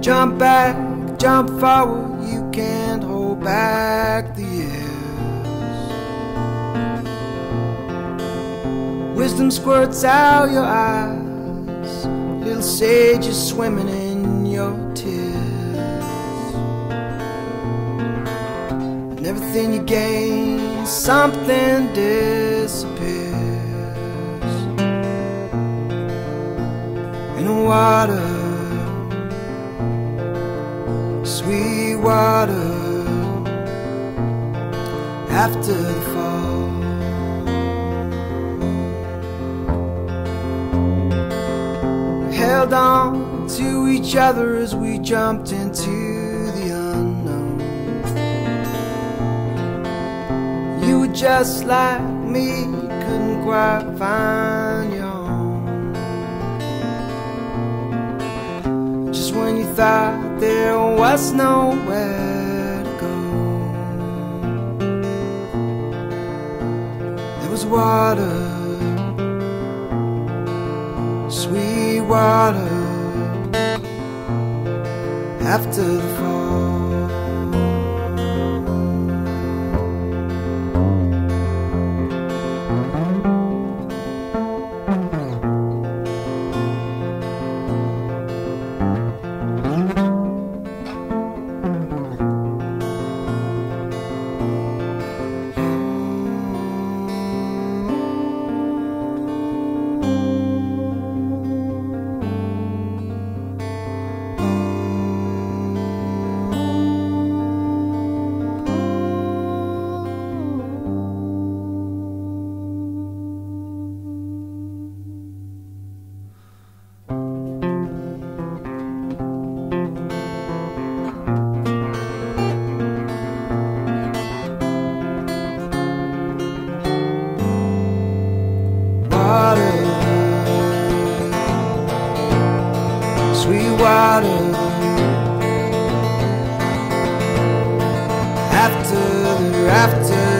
Jump back, jump forward, you can't hold back the years. Wisdom squirts out your eyes, little sage is swimming in your tears. And everything you gain, something disappears. In the water sweet water after the fall. Held on to each other as we jumped into the unknown. You were just like me, couldn't quite find your own. Just when you thought there was nowhere to go, there was water, sweet water, after the fall. Sweetwater. After the rafters